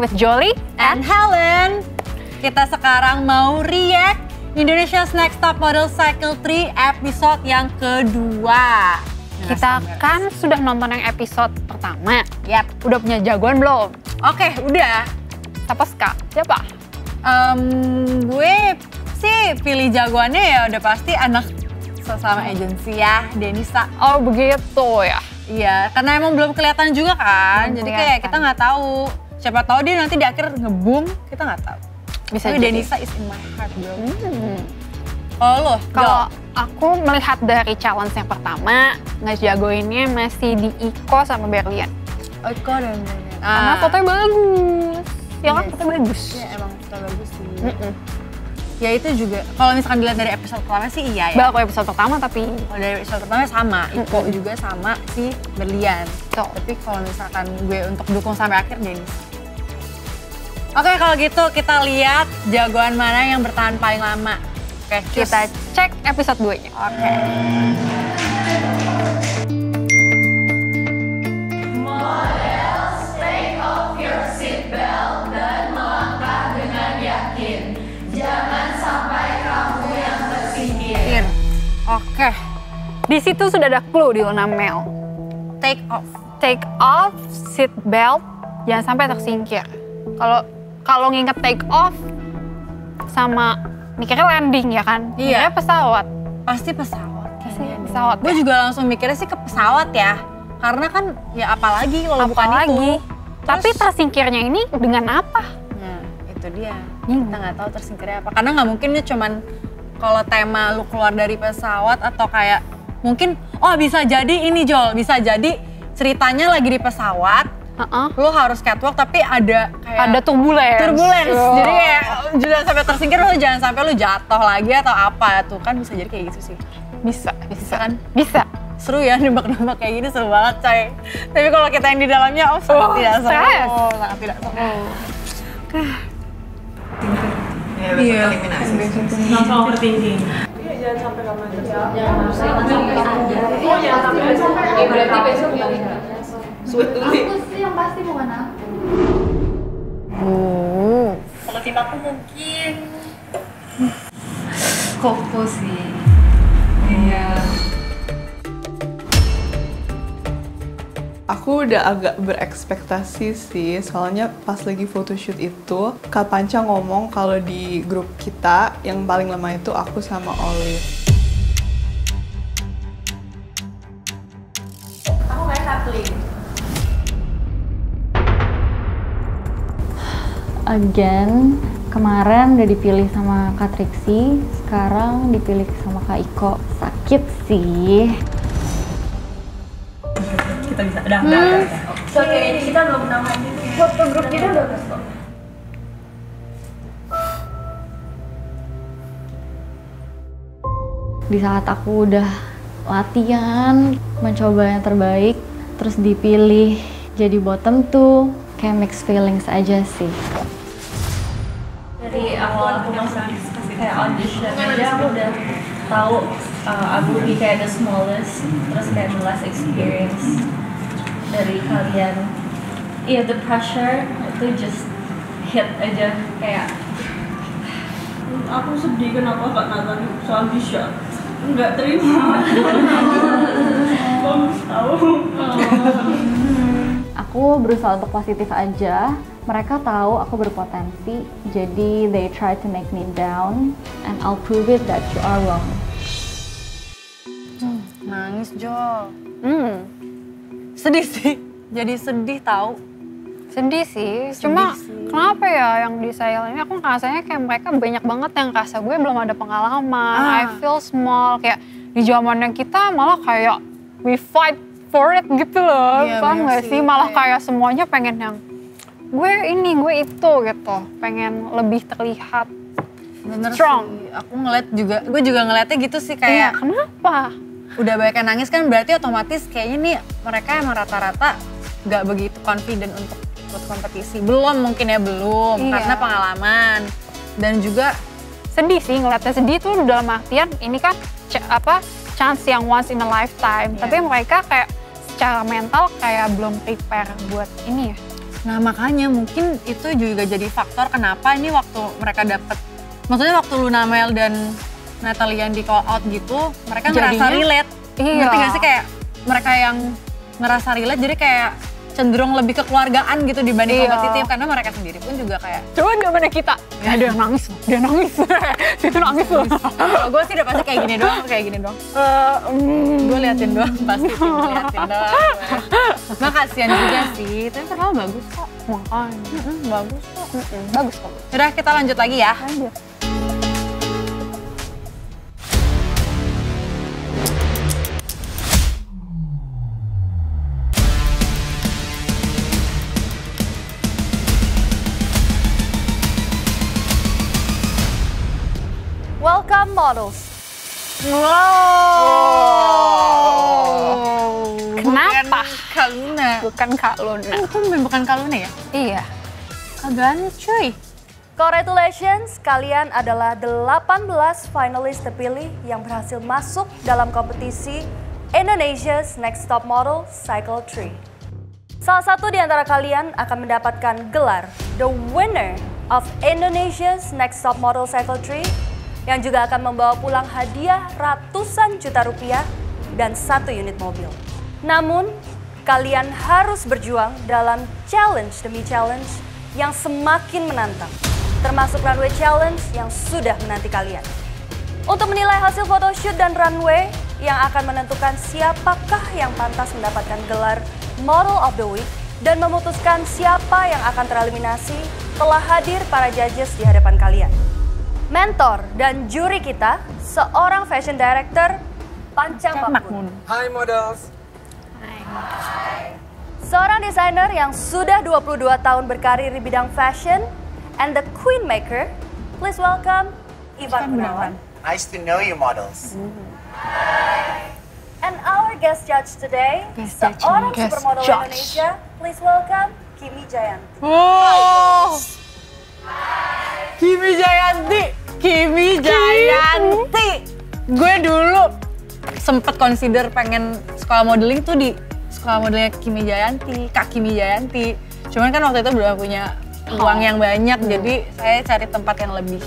with Jolly and Helen. Kita sekarang mau react Indonesia's Next Top Model Cycle 3 episode yang kedua. Kita kan sudah nonton yang episode pertama. Yap. Udah punya jagoan belum? Oke, udah. Siapa Ska? Siapa? Um, gue sih pilih jagoannya ya udah pasti anak sesama agensi ya, Denisa. Oh begitu ya. Iya, karena emang belum kelihatan juga kan. Belum Jadi kayak kita nggak tahu. Siapa tahu dia nanti di akhir ngebum, kita nggak tahu. Bisa Tapi jadi. Denisa is in my heart, bro. Hmm. Kalau lo, Kalau aku melihat dari challenge yang pertama, ngejagoinnya masih di Iko sama Berlian. Kok dan Berlian. Karena fotonya bagus. Ya kan Yes. fotonya bagus. Iya, emang foto bagus sih. Mm-mm. Ya itu juga, kalau misalkan dilihat dari episode pertama sih iya ya. Baru episode pertama tapi Kalau dari episode pertama sama, Iko Mm-mm. juga sama si Berlian. Tuh. Tapi kalau misalkan gue untuk dukung sampai akhir Denisa. Oke kalau gitu kita lihat jagoan mana yang bertahan paling lama. Oke, kita cek episode 2-nya. Oke. In. Oke, Di situ sudah ada clue di warna Mel. take off. Take off seat belt, jangan sampai tersingkir. Kalau kalau nginget take off sama mikirnya landing ya kan? Iya. Mikirnya pesawat. Pasti pesawat. Pasti kayaknya deh. pesawat Gue ya. juga langsung mikirnya sih ke pesawat ya. Karena kan ya apalagi kalau bukan itu. Tapi Terus- tersingkirnya ini dengan apa? Nah, itu dia. Bingung. Kita nggak tahu tersingkirnya apa. Karena nggak mungkin dia cuman kalau tema lu keluar dari pesawat atau kayak mungkin oh bisa jadi ini Jol, bisa jadi ceritanya lagi di pesawat, Heeh. lu harus catwalk tapi ada kayak Ada turbulence. turbulence. Oh. Jadi kayak jangan sampai tersingkir lu jangan sampai lu jatuh lagi atau apa tuh kan bisa jadi kayak gitu sih. bisa, Bisa bisa kan? Bisa. Seru ya nembak-nembak kayak gini seru banget coy. Tapi kalau kita yang di dalamnya oh sangat Oh, tidak seru. stres. Sangat tidak seru. Iya, eliminasi. Kenapa overthinking? Sweet dulu. ya. Oh. Kalau tim aku mungkin Koko sih. Iya. Aku udah agak berekspektasi sih, soalnya pas lagi photoshoot itu, Kak Panca ngomong kalau di grup kita yang paling lemah itu aku sama Olive. Again kemarin udah dipilih sama Kak Trixie, sekarang dipilih sama Kak Iko. Sakit sih. Kita bisa. Udah, udah, udah. So kayaknya kita belum namain foto grup kita udah kok. Di saat aku udah latihan, mencoba yang terbaik, terus dipilih jadi bottom tuh kayak mixed feelings aja sih. Awal aku masuk kayak audition aja aku udah tahu uh, aku lebih kayak the smallest, terus kayak the less experience dari kalian. Iya, the pressure itu just hit aja kayak aku sedih kenapa Kak Nathan soal bisa nggak terima kamu tahu Aku berusaha untuk positif aja. Mereka tahu aku berpotensi, jadi they try to make me down, and I'll prove it that you are wrong. nangis Jol. Hmm. Sedih sih. Jadi sedih tahu. Sedih sih, Sedih cuma sih. kenapa ya yang di Sail ini aku ngerasanya kayak mereka banyak banget yang rasa gue belum ada pengalaman, Ah. I feel small, kayak di zamannya kita malah kayak we fight for it gitu loh, Iya, paham gak sih, sih? Malah kayak semuanya pengen yang gue ini, gue itu gitu, pengen lebih terlihat. Bener Strong. sih. Aku ngeliat juga, gue juga ngeliatnya gitu sih Iya, kayak kenapa? udah banyak yang nangis kan berarti otomatis kayaknya nih mereka emang rata-rata nggak begitu confident untuk ikut kompetisi. Belum mungkin ya belum Iya. karena pengalaman dan juga Sedih sih, ngeliatnya sedih tuh dalam artian ini kan apa chance yang once in a lifetime. Iya. Tapi mereka kayak secara mental kayak belum prepare buat ini ya. Nah makanya mungkin itu juga jadi faktor kenapa ini waktu mereka dapet, maksudnya waktu Luna Mel dan Natalia yang di call out gitu, mereka ngerasa Jadinya- relate. Iya. Ngerti gak sih kayak mereka yang ngerasa relate jadi kayak cenderung lebih kekeluargaan gitu dibanding Iya. kompetitif karena mereka sendiri pun juga kayak Coba gimana kita? Ya, dia nangis loh, dia nangis. Itu nangis loh. kalau gue sih udah pasti kayak gini doang, kayak gini doang. Eh, mm. Gue liatin doang, pasti tim liatin doang. Nah kasihan juga sih, tapi padahal bagus kok. Makanya. Bagus kok. Bagus kok. Udah kita lanjut lagi ya. Lanjut. Models. Wow. Kenapa? Bukan Kaluna. Bukan Kak Luna. Itu bukan Kaluna ya? Iya. Kagak cuy. Congratulations, kalian adalah 18 finalis terpilih yang berhasil masuk dalam kompetisi Indonesia's Next Top Model Cycle 3. Salah satu di antara kalian akan mendapatkan gelar The Winner of Indonesia's Next Top Model Cycle 3 yang juga akan membawa pulang hadiah ratusan juta rupiah dan satu unit mobil. Namun, kalian harus berjuang dalam challenge demi challenge yang semakin menantang, termasuk runway challenge yang sudah menanti kalian. Untuk menilai hasil photoshoot dan runway yang akan menentukan siapakah yang pantas mendapatkan gelar Model of the Week dan memutuskan siapa yang akan tereliminasi, telah hadir para judges di hadapan kalian. Mentor dan juri kita, seorang fashion director, Pancang Makmun. Hai models. Seorang desainer yang sudah 22 tahun berkarir di bidang fashion, and the queen maker, please welcome Ivan Gunawan. Nice to know you models. And our guest judge today, Guest judge, seorang guest supermodel judge. Indonesia, please welcome Kimi Jayanti. Wow. Kimi Jayanti. Kimi Jayanti. Gue dulu sempet consider pengen sekolah modeling tuh di sekolah modelnya Kimi Jayanti, Kak Kimi Jayanti. Cuman kan waktu itu belum punya uang yang banyak, jadi saya cari tempat yang lebih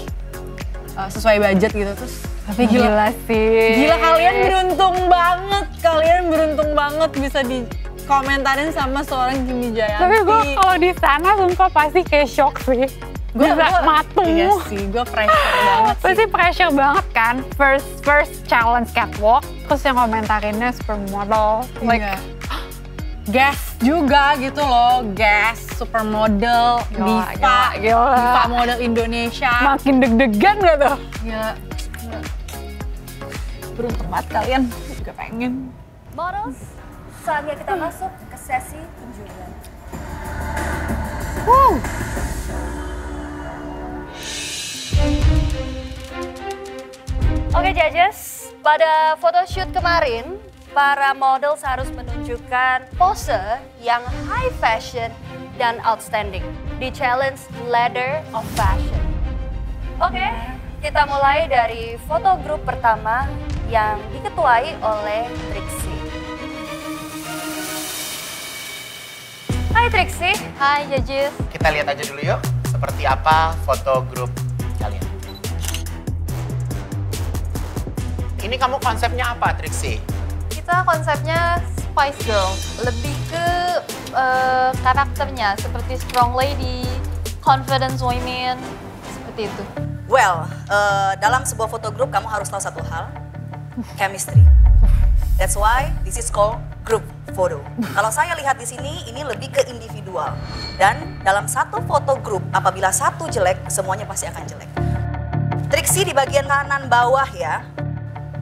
uh, sesuai budget gitu terus. Tapi gila, Gila sih. Gila kalian beruntung banget, kalian beruntung banget bisa dikomentarin sama seorang Kimi Jayanti. Tapi gue kalau di sana sumpah pasti kayak shock sih. Gua- matung. Iya sih, gue pressure banget sih. Pasti pressure banget kan. First first challenge catwalk, terus yang komentarinnya supermodel. Like Iya. Guest juga gitu loh, guest, supermodel, Gila, diva, gila, gila. diva model Indonesia. makin deg-degan gak tuh? Gila. Beruntung banget kalian, juga pengen. Models, saatnya kita masuk ke sesi penjualan. Oke judges, pada photoshoot kemarin, para models harus menunjukkan pose yang high fashion dan outstanding di challenge Ladder of Fashion. Oke, kita mulai dari foto grup pertama yang diketuai oleh Trixie. Hai Trixie. Hai judges. Kita lihat aja dulu yuk, seperti apa foto grup Ini kamu konsepnya apa, Trixie? Kita konsepnya Spice Girl, lebih ke eh, karakternya seperti strong lady, confidence women, seperti itu. Well, eh, dalam sebuah foto grup kamu harus tahu satu hal, chemistry. That's why this is called group photo. Kalau saya lihat di sini, ini lebih ke individual. Dan dalam satu foto grup, apabila satu jelek, semuanya pasti akan jelek. Triksi di bagian kanan bawah ya,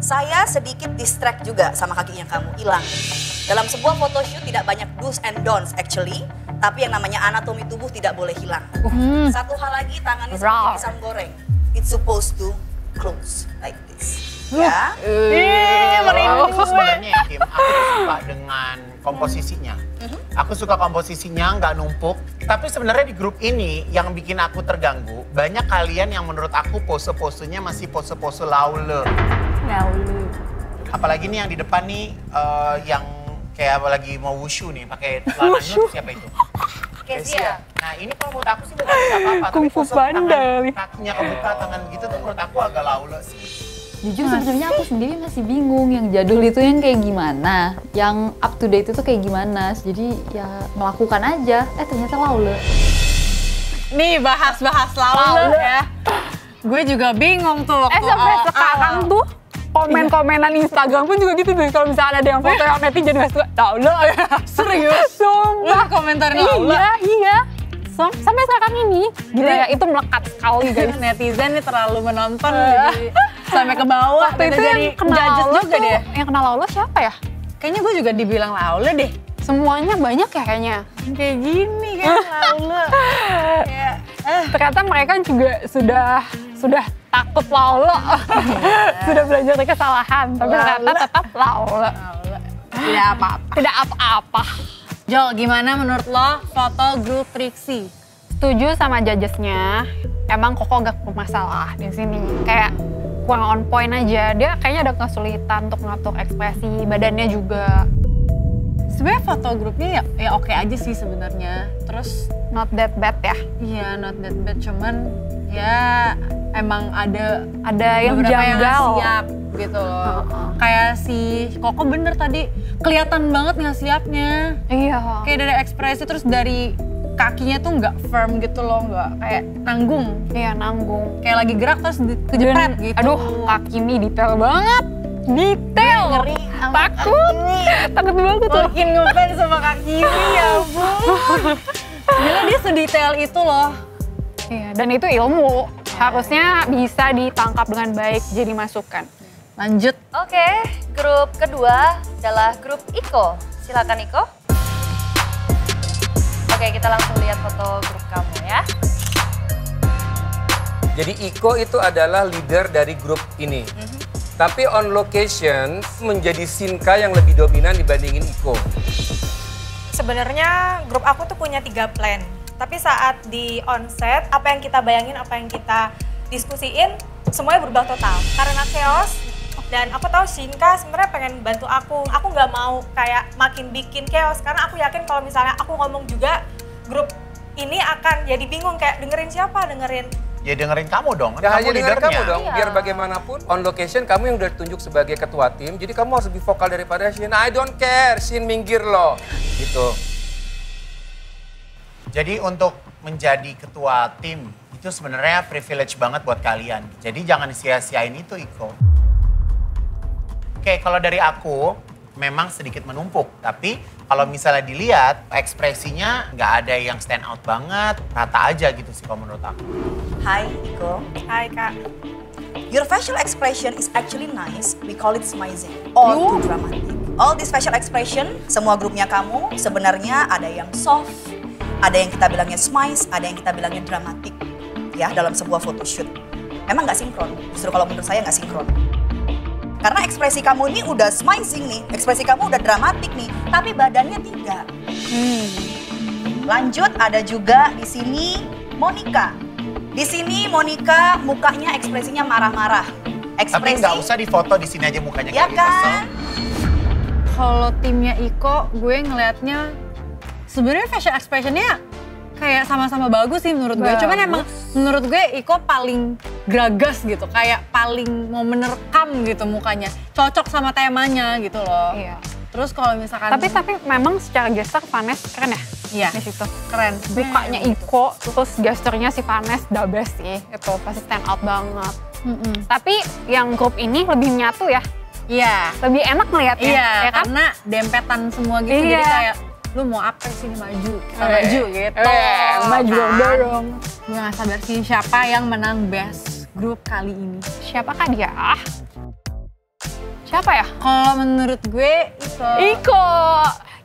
saya sedikit distract juga sama kakinya kamu, hilang. Dalam sebuah photoshoot tidak banyak do's and don'ts actually, tapi yang namanya anatomi tubuh tidak boleh hilang. Satu hal lagi, tangannya seperti Rawr. pisang goreng. It's supposed to close like this. Ya. Kalau aku sebenarnya ya, Kim, aku suka dengan komposisinya. Aku suka komposisinya nggak numpuk. Tapi sebenarnya di grup ini yang bikin aku terganggu, banyak kalian yang menurut aku pose-posenya masih pose-pose laule. Apalagi nih yang di depan nih eh, yang kayak lagi mau wushu nih pakai celana siapa itu? Kezia. Nah ini kalau menurut aku sih bukan apa-apa. Kung tapi fu pose tangan- panda. Kakinya kebuka, tangan gitu tuh menurut aku agak laula sih. Jujur sebenarnya aku sendiri masih bingung yang jadul itu yang kayak gimana, yang up to date itu kayak gimana. Jadi ya melakukan aja. Eh ternyata laule. Nih bahas-bahas lalu ya. Gue juga bingung tuh waktu Eh sampai sekarang tuh komen-komenan Instagram pun juga gitu tuh. Kalau misalnya ada yang foto yang netizen gak suka, ya. Serius? Sumpah. komentarin Laula? Iya, iya. Sam- sampai sekarang ini. Gila ya, itu melekat sekali guys. netizen nih terlalu menonton jadi sampai ke bawah Waktu gitu itu jadi yang kenal judges lo juga tuh, deh. Yang kenal lo siapa ya? Kayaknya gue juga dibilang Laula deh. Semuanya banyak ya kayaknya. Kayak gini kan Laula. Kayak eh Ternyata mereka juga sudah sudah takut laulo. sudah belajar dari kesalahan. Tapi ternyata tetap. Laula. Tidak apa-apa. Tidak apa-apa. Jol, gimana menurut lo foto grup Trixie? Setuju sama judgesnya. Emang Koko gak bermasalah di sini. Kayak kurang on point aja. Dia kayaknya ada kesulitan untuk ngatur ekspresi badannya juga. Sebenarnya foto grupnya ya, ya oke aja sih sebenarnya. Terus Not that bad ya. iya not that bad cuman ya emang ada Ada yang beberapa yang janggal. siap gitu loh. Kayak si Koko bener tadi kelihatan banget nggak siapnya. Iya. Kayak dari ekspresi terus dari kakinya tuh nggak firm gitu loh, nggak kayak nanggung. Iya nanggung. Kayak lagi gerak terus kejepret gitu. Aduh, kaki ini detail banget. Detail. ngeri Takut. Takut banget tuh. Makin ngefans sama kaki ini ya ampun. Gila dia sedetail itu loh. Iya, dan itu ilmu. Harusnya bisa ditangkap dengan baik jadi masukan. Lanjut. Oke, grup kedua adalah grup Iko. Silakan Iko. Oke, kita langsung lihat foto grup kamu ya. Jadi Iko itu adalah leader dari grup ini. Tapi on location menjadi Sinka yang lebih dominan dibandingin Iko. Sebenarnya grup aku tuh punya tiga plan. Tapi saat di onset, apa yang kita bayangin, apa yang kita diskusiin, semuanya berubah total. Karena chaos, dan aku tahu Shinka sebenarnya pengen bantu aku. Aku nggak mau kayak makin bikin chaos, karena aku yakin kalau misalnya aku ngomong juga, grup ini akan jadi bingung kayak dengerin siapa, dengerin Ya dengerin kamu dong, Ya hanya leadernya. kamu dong, Iya. biar bagaimanapun on location kamu yang udah ditunjuk sebagai ketua tim, jadi kamu harus lebih vokal daripada Shin. I don't care, Shin minggir loh, gitu. Jadi untuk menjadi ketua tim itu sebenarnya privilege banget buat kalian. Jadi jangan sia-siain itu Iko. Oke, kalau dari aku memang sedikit menumpuk, tapi kalau misalnya dilihat ekspresinya nggak ada yang stand out banget, rata aja gitu sih kalau menurut aku. Hai Iko. Hai kak. Your facial expression is actually nice. We call it smizing or too dramatic. All this facial expression, semua grupnya kamu sebenarnya ada yang soft, ada yang kita bilangnya smize, ada yang kita bilangnya dramatic. Ya, dalam sebuah photoshoot. Memang nggak sinkron. Justru kalau menurut saya nggak sinkron. Karena ekspresi kamu ini udah smizing nih, ekspresi kamu udah dramatik nih, tapi badannya tidak. Lanjut ada juga di sini Monica. Di sini Monica mukanya ekspresinya marah-marah. Tapi Ekspresi nggak usah difoto di sini aja mukanya ya kan? Kalau timnya Iko, gue ngelihatnya sebenarnya facial expressionnya kayak sama-sama bagus sih menurut gue. Cuman emang menurut gue Iko paling geragas gitu, kayak paling mau menerkam gitu mukanya. Cocok sama temanya gitu loh. Iya. Terus kalau misalkan Tapi tapi memang secara gesture Vanes keren ya Iya. di situ. keren. Mukanya Iko, terus gesturnya si Vanes the best sih. Itu pasti stand out banget. Mm-mm. Tapi yang grup ini lebih nyatu ya. Iya. Lebih enak ngeliatnya. Iya, ya kan? karena dempetan semua gitu. Jadi Iya. kayak lu mau apa sini maju, kita Eh, maju gitu. eh, maju dong, kan? dorong. Gue gak sabar sih siapa yang menang best grup kali ini. Siapakah dia? Siapa ya? Kalau menurut gue Iko. Iko.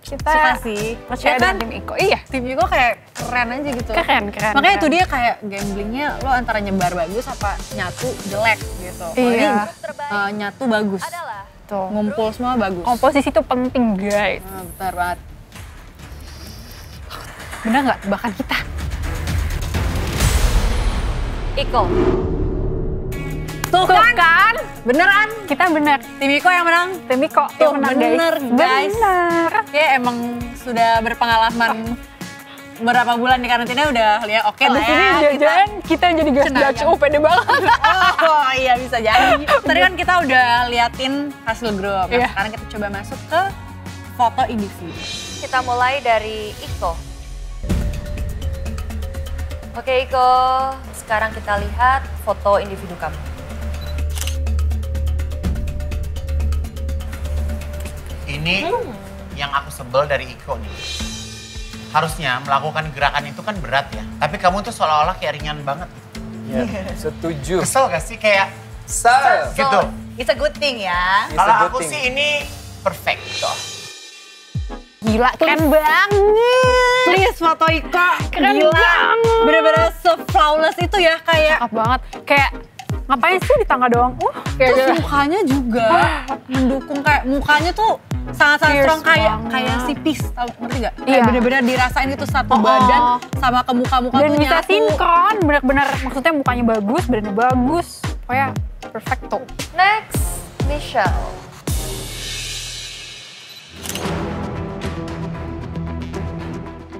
Kita Suka sih. percaya Ya kan? tim Iko. Iya. Tim Iko kayak keren aja gitu. Keren, keren. Makanya keren. itu dia kayak gamblingnya lo antara nyebar bagus apa nyatu jelek gitu. Iya. eh, nyatu bagus. Adalah Tuh. Ngumpul semua bagus. Komposisi itu penting guys. Nah, benar banget. Bener nggak? Bahkan kita. Iko. Tuh Tuh kan? kan? Beneran? Kita bener. Tim Iko yang menang. Tim Iko Tuh yang menang bener guys. guys. Bener. Ya emang sudah berpengalaman berapa bulan di karantina udah lihat oke Di lah sini ya. jajan kita yang jadi guest Cenayang. judge. Oh pede banget. Oh iya bisa jadi. Tadi kan kita udah liatin hasil grup. Nah, Iya. Sekarang kita coba masuk ke foto individu. Kita mulai dari Iko. Oke Iko, sekarang kita lihat foto individu kamu. Ini yang aku sebel dari Iko nih. Harusnya melakukan gerakan itu kan berat ya. Tapi kamu tuh seolah-olah kayak ringan banget. Ya, setuju. Kesel gak sih kayak Sal. gitu? It's a good thing ya. Kalau aku thing. sih ini perfect toh. Gila keren banget. Please foto Iko. Keren Gila. banget. Bener-bener se-flawless itu ya kayak Cakep banget. Kayak ngapain sih di tangga doang? Uh, kayak Terus gitu. mukanya juga mendukung kayak mukanya tuh sangat-sangat strong kayak banget. kayak si Peace, tau ngerti gak? Iya. Kayak bener-bener dirasain itu satu Oh, oh. badan sama ke muka-muka Dan tuh bisa nyatu. sinkron, bener-bener maksudnya mukanya bagus, badannya bagus. Pokoknya perfecto. Next, Michelle.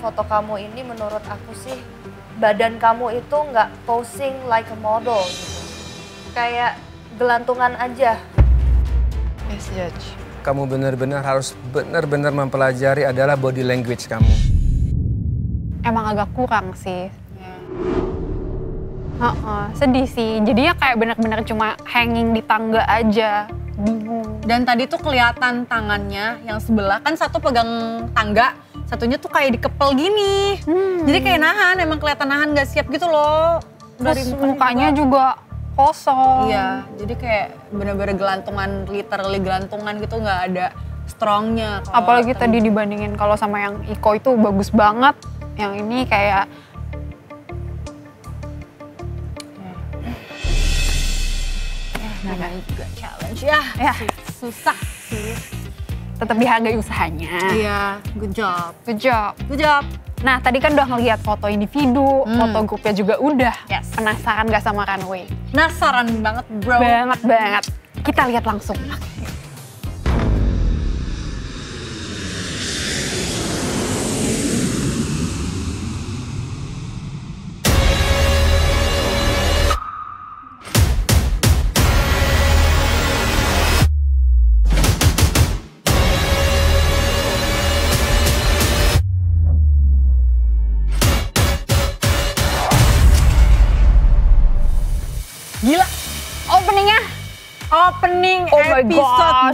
Foto kamu ini menurut aku sih badan kamu itu nggak posing like a model gitu. Kayak gelantungan aja. Yes, Judge. Kamu benar-benar harus benar-benar mempelajari adalah body language kamu. Emang agak kurang sih. Heeh, sedih sih. Jadinya kayak bener-bener cuma hanging di tangga aja. Bingung. Dan tadi tuh kelihatan tangannya yang sebelah kan satu pegang tangga, satunya tuh kayak dikepel gini. Jadi kayak nahan, emang kelihatan nahan gak siap gitu loh. Terus mukanya juga kosong. Iya, jadi kayak bener-bener gelantungan, literally gelantungan gitu nggak ada strongnya. Apalagi tadi. tadi dibandingin kalau sama yang Iko itu bagus banget. Yang ini kayak namanya juga challenge ya, ya susah sih. Tetap dihargai usahanya. Iya, good job. Good job. Good job. Nah, tadi kan udah ngelihat foto individu, Hmm. foto grupnya juga udah. Yes. Penasaran gak sama runway? Penasaran banget bro. Banget banget. Kita lihat langsung. Gila,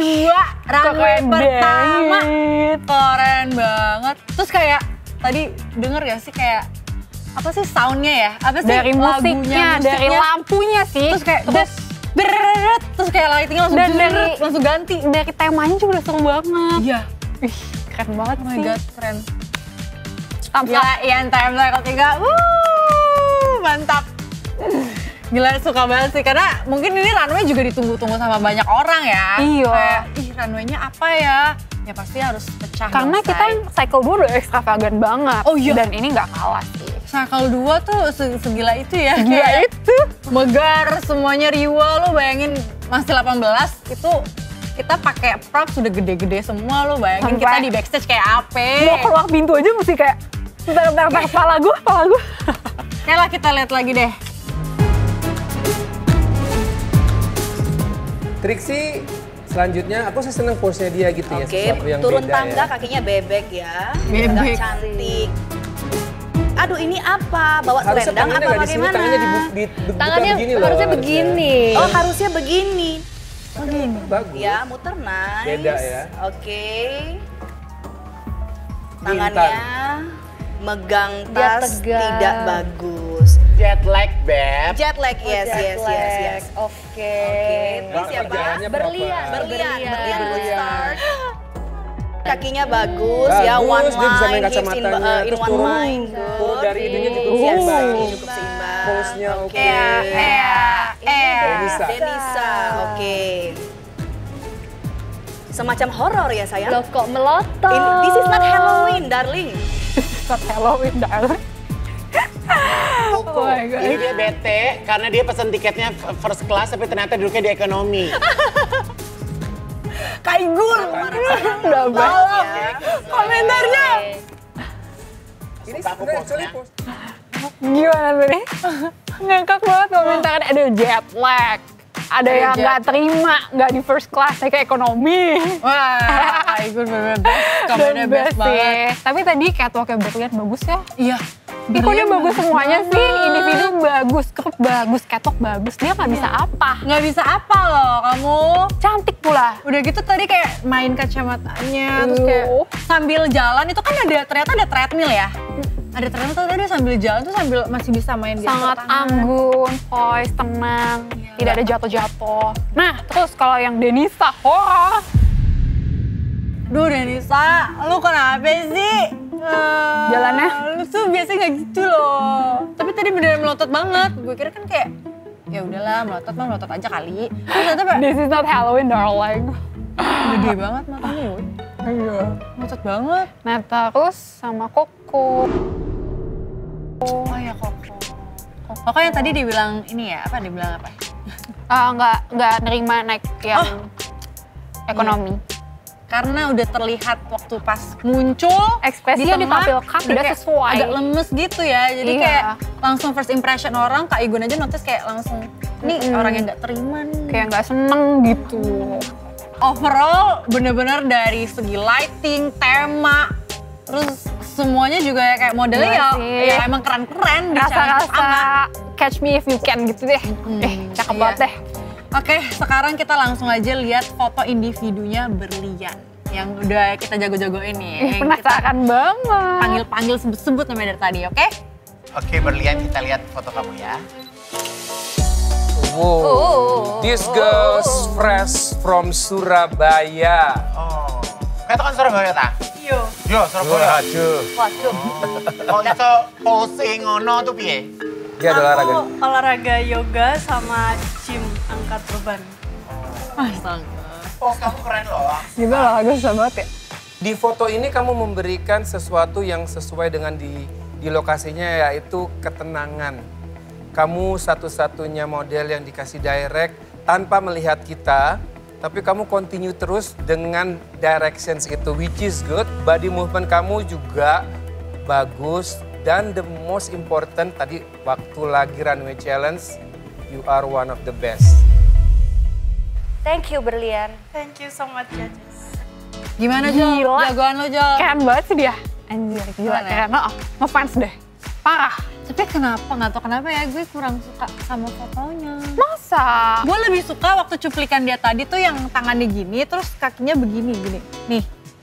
2 runway Keren pertama. banget. Keren banget. Terus kayak tadi denger gak sih kayak apa sih soundnya ya? Apa sih dari lagunya, musiknya, dari musiknya? lampunya sih. Terus kayak terus Brrrr, terus kayak lightingnya langsung dan dari langsung ganti. dari temanya juga udah seru banget. Iya. Ih, keren banget Oh my sih. god, keren. Thumbs Gila, up. Ian time cycle 3. Wuh, mantap. Gila suka banget sih karena mungkin ini runway juga ditunggu-tunggu sama banyak orang ya. Iya. Kayak, ih runway-nya apa ya? Ya pasti harus pecah. Karena dong, kita Say. cycle 2 udah extravagant banget. Oh iya. Dan ini nggak kalah sih. Cycle 2 tuh se- segila itu ya. Gila Kayak itu. Megar semuanya riwa lo bayangin masih 18 itu kita pakai props sudah gede-gede semua lo bayangin kita Sampai- di backstage kayak apa. Mau keluar pintu aja mesti kayak bentar, bentar, kepala gue, kepala gue. Oke lah kita lihat lagi deh. Triksi selanjutnya aku sih seneng pose-nya dia gitu ya. Oke, sesuatu yang turun beda tangga ya. kakinya bebek ya. Bebek Agak sih. cantik. Aduh ini apa? Bawa Harusnya selendang apa nggak di sini, bagaimana? tangannya di, di, di, Tangannya begini loh. harusnya begini. Oh harusnya begini. Begini. Bagus. Ya muter nice. Beda ya. Oke. Bintang. Tangannya megang Dia tas tidak bagus. Jet lag, Beb. Jet lag, yes, Jet yes, yes, lag. yes. Oke. Oke, ini Bang, siapa? Berlian. Berlian, Berlian. berlian good start. Kakinya bagus, ya Bagus, one dia bisa main line, hips in, uh, in terus one turun. line. Good. dari itunya cukup Yes, seimbang. cukup seimbang. Pose-nya oke. Iya, iya, iya. Denisa. Denisa, oke. Semacam horor ya sayang? Loh kok melotot? In- this is not Halloween, darling. Not Halloween, darling. Oh my God. ini dia bete karena dia pesan tiketnya first class tapi ternyata duduknya di ekonomi. Kaigur. Udah banget. Ya. Komentarnya. Ini sebenarnya pose. Gimana tadi? Ngakak banget komentarnya ada jet lag. Ada yang nggak terima, nggak di first class, ke ekonomi. Wah, Aigun bener-bener The best best banget. sih. Tapi tadi catwalknya Berlian bagus ya. Iya. Ih, kok dia Berlian bagus semuanya sih? banget. Individu bagus, grup bagus, catwalk bagus. Dia nggak bisa apa. Nggak bisa apa loh kamu. Cantik pula. Udah gitu tadi kayak main kacamatanya, terus kayak Uh. sambil jalan itu kan ada ternyata ada treadmill ya. Ada treadmill tuh dia sambil jalan tuh sambil masih bisa main di Sangat anggun, poise, tenang. Iya. Tidak ada jatuh-jatuh. Nah, terus kalau yang Denisa horor, Duh Denisa, lu kenapa sih? Eh, Jalannya? Lu tuh biasanya gak gitu loh. Tapi tadi beneran melotot banget. Gue kira kan kayak, ya udahlah melotot mah melotot aja kali. Terus ternyata this is not Halloween darling. gede banget matanya. Iya. Melotot banget. Nah, terus sama Koko. Oh ya Koko. Koko yang tadi dibilang ini ya, apa dibilang apa? Ah, nggak nggak nerima naik yang Oh. ekonomi. Karena udah terlihat waktu pas muncul Ekspresinya di tengah, ditampilkan udah tidak sesuai. Agak lemes gitu ya. Jadi Iya. kayak langsung first impression orang Kak Igun aja notice kayak langsung ini Mm-mm. orang yang gak terima nih. Kayak nggak seneng gitu. overall bener-bener dari segi lighting, tema, terus semuanya juga ya kayak modelnya Iya ya, ya emang keren-keren Rasa-rasa catch me if you can gitu deh. eh, cakep iya. banget deh. Oke, sekarang kita langsung aja lihat foto individunya berlian yang udah kita jago-jagoin nih. Ih, Yang penasaran banget. Panggil-panggil sebut-sebut namanya dari tadi, oke? Oke, berlian kita lihat foto kamu ya. Wow, this girl's fresh from Surabaya. Oh, kan Surabaya ta? Iya. Yo, Surabaya. Waduh, Waduh. Oh, itu posing ngono tuh piye? dia ada olahraga. Olahraga yoga sama gym angkat beban. Astaga. Oh, kamu keren loh. Lah, gue susah banget ya. Di foto ini kamu memberikan sesuatu yang sesuai dengan di di lokasinya yaitu ketenangan. Kamu satu-satunya model yang dikasih direct tanpa melihat kita, tapi kamu continue terus dengan directions itu which is good. Body movement kamu juga bagus dan the most important tadi waktu lagi runway challenge you are one of the best. Thank you Berlian. Thank you so much judges. Gimana Jo? Gila. Jagoan lo Jo? Keren banget sih dia. Anjir, gila Keren ya? keren. Oh, ngefans deh. Parah. Tapi kenapa, nggak tau kenapa ya gue kurang suka sama fotonya. Masa? Gue lebih suka waktu cuplikan dia tadi tuh yang tangannya gini, terus kakinya begini, gini. Nih,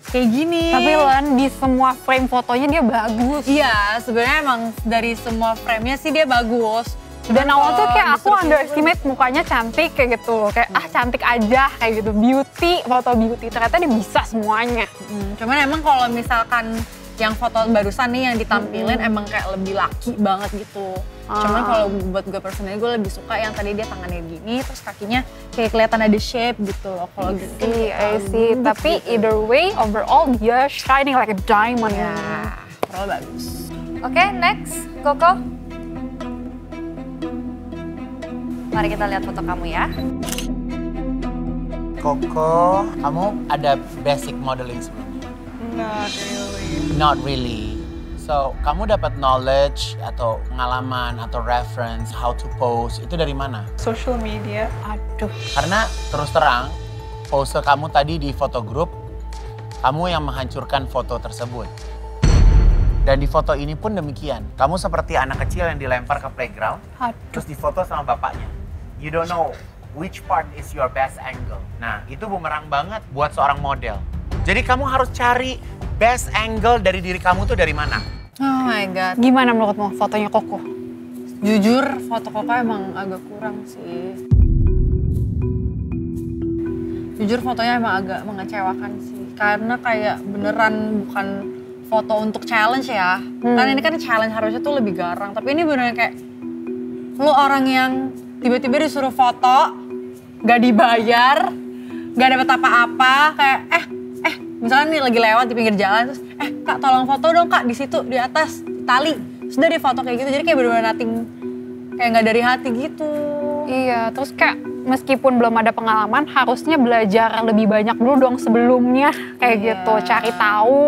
kayak gini. Tapi Len, di semua frame fotonya dia bagus. Iya, sebenarnya emang dari semua frame-nya sih dia bagus. Dan Cuman awal tuh kayak aku underestimate mukanya cantik kayak gitu. Kayak ah cantik aja kayak gitu. Beauty, foto beauty. Ternyata dia bisa semuanya. Hmm, cuman emang kalau misalkan yang foto barusan nih yang ditampilin emang kayak lebih laki banget gitu. Cuman Ah. kalau buat gue personally gue lebih suka yang tadi dia tangannya gini, terus kakinya kayak kelihatan ada shape gitu loh. Kalau gitu kan See, I lembut Tapi gitu. either way, overall dia shining like a diamond. ya, overall bagus. Oke, next. Koko. Mari kita lihat foto kamu ya. Koko, kamu ada basic modeling sebelumnya? Not really. Not really. So, kamu dapat knowledge atau pengalaman atau reference how to pose itu dari mana? Social media. Aduh. Karena terus terang, pose kamu tadi di foto grup, kamu yang menghancurkan foto tersebut. Dan di foto ini pun demikian. Kamu seperti anak kecil yang dilempar ke playground, Aduh. terus difoto sama bapaknya. You don't know which part is your best angle. Nah, itu bumerang banget buat seorang model. Jadi kamu harus cari best angle dari diri kamu tuh dari mana? Oh my god. Gimana menurutmu fotonya Koko? Jujur foto Koko emang agak kurang sih. Jujur fotonya emang agak mengecewakan sih. Karena kayak beneran bukan foto untuk challenge ya. Karena ini kan challenge harusnya tuh lebih garang. Tapi ini beneran kayak lu orang yang tiba-tiba disuruh foto, gak dibayar, gak dapet apa-apa, kayak eh misalnya nih lagi lewat di pinggir jalan terus eh kak tolong foto dong kak di situ di atas tali. Sudah di foto kayak gitu jadi kayak bener-bener nothing kayak nggak dari hati gitu. Iya, terus kayak meskipun belum ada pengalaman harusnya belajar lebih banyak dulu dong sebelumnya kayak Iya. gitu. Cari tahu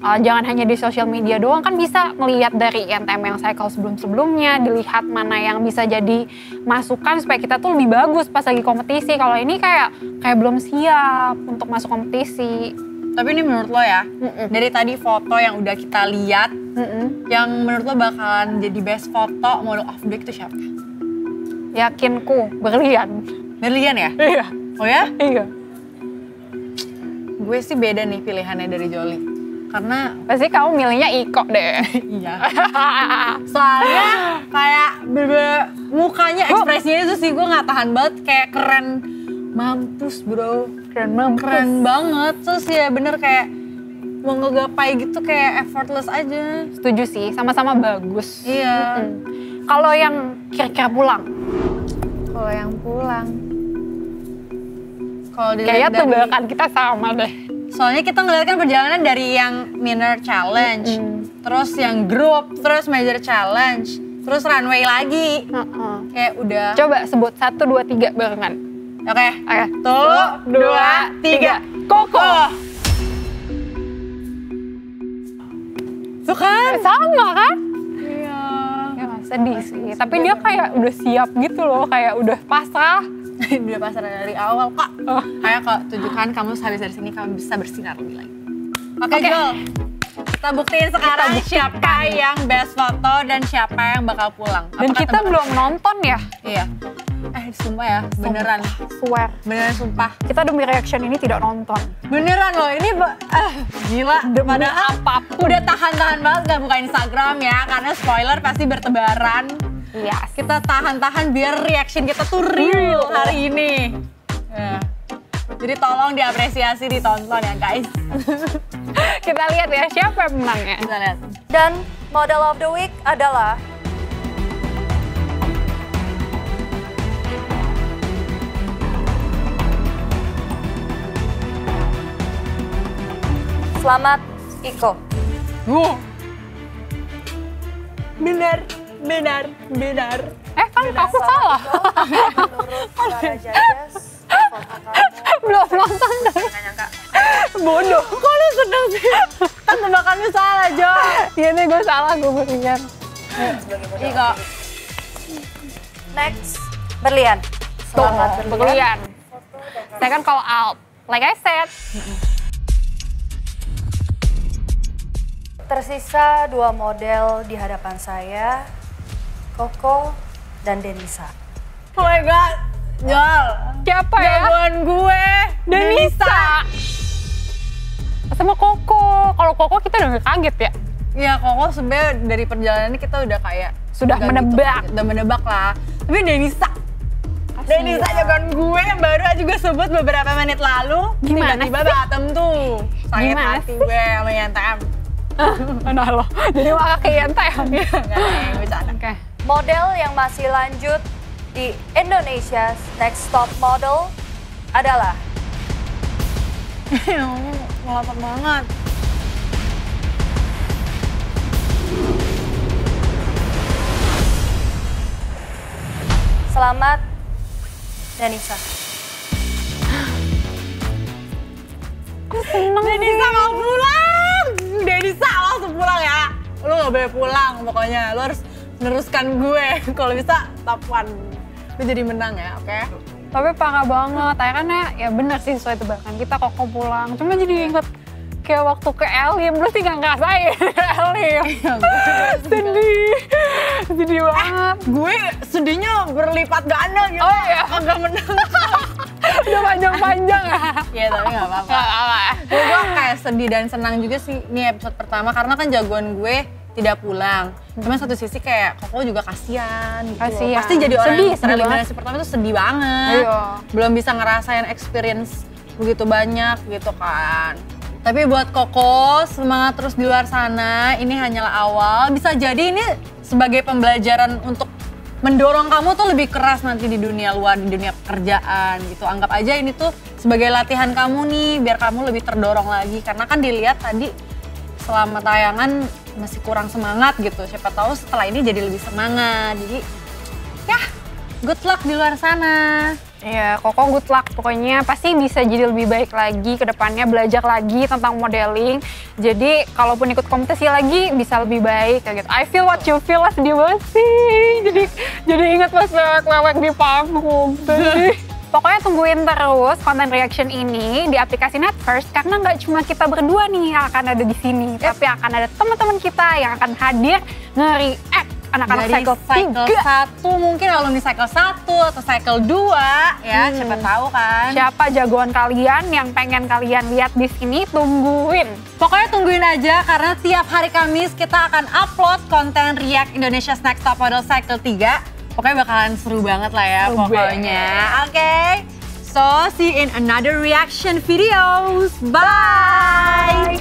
Uh, jangan hanya di sosial media doang kan bisa melihat dari INTM yang cycle sebelum-sebelumnya dilihat mana yang bisa jadi masukan supaya kita tuh lebih bagus pas lagi kompetisi. Kalau ini kayak kayak belum siap untuk masuk kompetisi Tapi ini menurut lo ya, dari tadi foto yang udah kita lihat, yang menurut lo bakalan jadi best foto model of the itu siapa? yakinku berlian Berlian ya? iya Oh ya? iya Gue sih beda nih pilihannya dari Jolly. Karena pasti kamu milihnya Iko deh iya. Soalnya kayak mukanya ekspresinya itu sih gue nggak tahan banget kayak keren mampus bro keren mampus keren banget. Terus ya bener kayak mau ngegapai gitu kayak effortless aja. Setuju sih sama-sama bagus. Iya. Mm-mm. kalau yang kira-kira pulang? Kalau yang pulang. Kalau kayaknya dari tunggakan kita sama deh. Soalnya kita ngeliat kan perjalanan dari yang minor challenge terus yang group terus major challenge terus runway lagi. Kayak udah coba sebut satu dua tiga barengan oke oke Tuh, dua, tiga. koko Tuh kan? sama kan Iya. ya sedih sih tapi dia kayak udah siap gitu loh kayak udah pasrah udah pasrah dari awal kak. Kayak kok tunjukkan kamu habis dari sini kamu bisa bersinar lebih lagi. Oke Oke. Jul, kita buktiin sekarang siapa yang best foto dan siapa yang bakal pulang. dan Apakah kita belum nonton ya Iya. Eh sumpah ya, beneran. swear Beneran sumpah. kita demi reaction ini tidak nonton Beneran loh, ini ah, gila. demi Padahal apa pun udah tahan-tahan banget gak buka Instagram ya, karena spoiler pasti bertebaran. iya Kita tahan-tahan biar reaction kita tuh real hari ini. Ya. Jadi tolong diapresiasi, ditonton ya guys. kita lihat ya siapa pemenangnya. Kita lihat. Dan model of the week adalah Selamat Iko. Wow. Benar, benar, benar. eh kan aku salah. Menurut Jajas, foto kamu belum nonton. Bodoh. Kok lu seneng sih? Kan tebakannya salah, Jo. iya nih gue salah gue berlian Iko. Next, Berlian. Selamat Tuh, berlian saya kan kalau out like I said Tersisa dua model di hadapan saya, Koko dan Denisa. Oh my god. Jol. siapa ya Jagoan gue. Denisa sama Koko kalau Koko kita udah kaget ya Iya, Koko sebenarnya dari perjalanan ini kita udah kayak Sudah udah menebak. udah menebak lah. Tapi Denisa, Denisa jagoan gue yang baru aja juga sebut beberapa menit lalu. Gimana Tiba-tiba? Batem tuh. Sakit Gimana hati sih? gue sama Yantem. Mana lo? Jadi malah ke Yenta ya? Gak bercanda. Oke. Model yang masih lanjut di Indonesia Next Top Model adalah Ngelapar banget. Selamat Denisa. Denisa mau pulang. Denisa langsung pulang ya. Lu gak boleh pulang pokoknya. Lu harus meneruskan gue. Kalau bisa top one. Lu jadi menang ya, oke? Tapi parah banget, ya kan ya, ya bener sih sesuai tebakan kita koko pulang. Cuma jadi inget kayak waktu ke Elim, lu sih gak ngerasain Elim. sedih, sedih banget. Gue sedihnya berlipat ganda gitu. Oh iya. Agak menang. Udah panjang-panjang ya. Iya tapi gak apa-apa. Gue kayak sedih dan senang juga sih ini episode pertama karena kan jagoan gue tidak pulang. Cuma satu sisi kayak Koko juga kasihan gitu. loh. Kasihan. Pasti jadi orang Sedih, yang tereliminasi pertama itu sedih banget. Iya. Belum bisa ngerasain experience begitu banyak gitu kan. Tapi buat Koko, semangat terus di luar sana. Ini hanyalah awal. Bisa jadi ini sebagai pembelajaran untuk mendorong kamu tuh lebih keras nanti di dunia luar, di dunia pekerjaan gitu. Anggap aja ini tuh sebagai latihan kamu nih, biar kamu lebih terdorong lagi. Karena kan dilihat tadi selama tayangan masih kurang semangat gitu. Siapa tahu setelah ini jadi lebih semangat. Jadi ya, good luck di luar sana. Ya, Koko good luck. Pokoknya pasti bisa jadi lebih baik lagi ke depannya, belajar lagi tentang modeling. Jadi, kalaupun ikut kompetisi lagi, bisa lebih baik kayak gitu. I feel what you feel lah sedih banget sih. Jadi, jadi ingat pas lewek-lewek di panggung. Pokoknya tungguin terus konten reaction ini di aplikasi Netverse karena nggak cuma kita berdua nih yang akan ada di sini, tapi akan ada teman-teman kita yang akan hadir nge-react anak-anak Dari cycle, cycle 3. satu mungkin alumni cycle 1 atau cycle 2 ya Hmm. siapa tahu kan. Siapa jagoan kalian yang pengen kalian lihat di sini tungguin. Pokoknya tungguin aja karena tiap hari Kamis kita akan upload konten React Indonesia's Next Top Model Cycle 3. Pokoknya bakalan seru banget lah ya Seru pokoknya. Oke. So, see you in another reaction videos. Bye.